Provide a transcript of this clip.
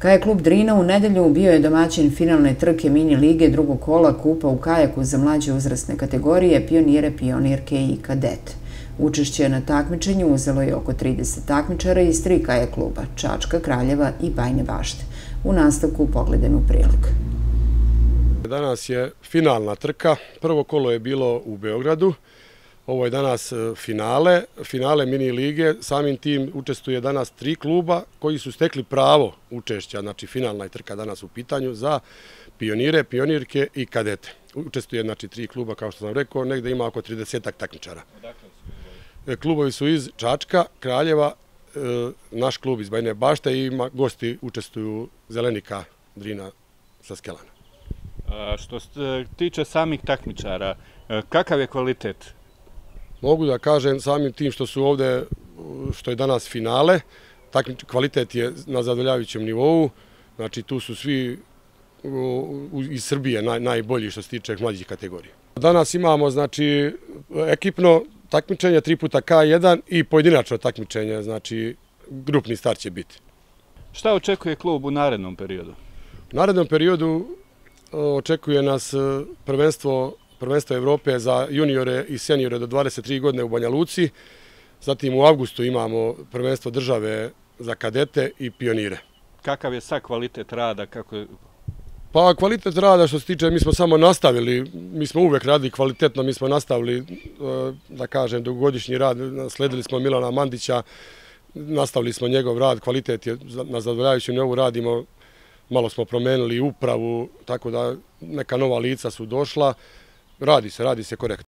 Kaja klub Drina u nedelju bio je domaćin finalne trke mini lige drugog kola kupa u kajaku za mlađe uzrasne kategorije pionire, pionirke i kadet. Učešće na takmičenju uzelo je oko 30 takmičara iz tri kaja kluba, Čačka, Kraljeva i Bajne bašte. U nastavku pogledajmo prilog. Danas je finalna trka. Prvo kolo je bilo u Beogradu. Ovo je danas e, finale, finale mini lige. Samim tim učestuje danas tri kluba koji su stekli pravo učešća, znači finalna je trka danas u pitanju za pionire, pionirke i kadete. Učestuje znači tri kluba, kao što sam rekao, negde ima oko 30 takmičara. E, klubovi su iz Čačka, Kraljeva, e, naš klub iz Bajne Bašte i gosti učestuju Zelenika Drina sa Skelana. Što se tiče samih takmičara, e, kakav je kvalitet Mogu da kažem samim tim što su ovde, što je danas finale, kvalitet je na zadovoljavajućem nivou, znači tu su svi iz Srbije najbolji što se tiče mlađih kategorija. Danas imamo znači ekipno takmičenje, tri puta K1 i pojedinačno takmičenje, znači grupni start će biti. Šta očekuje klub u narednom periodu? U narednom periodu očekuje nas prvenstvo prvenstvo Evrope za juniore i seniore do 23 godine u Banja Luci. Zatim u avgustu imamo prvenstvo države za kadete i pionire. Kakav je sad kvalitet rada? Kako Pa kvalitet rada što se tiče, mi smo samo nastavili, mi smo uvek radili kvalitetno, mi smo nastavili, e, da kažem, dugogodišnji rad, sledili smo Milana Mandića, nastavili smo njegov rad, kvalitet je na zadovoljavajućem njevu radimo, malo smo promenili upravu, tako da neka nova lica su došla, radi se, radi se korektno.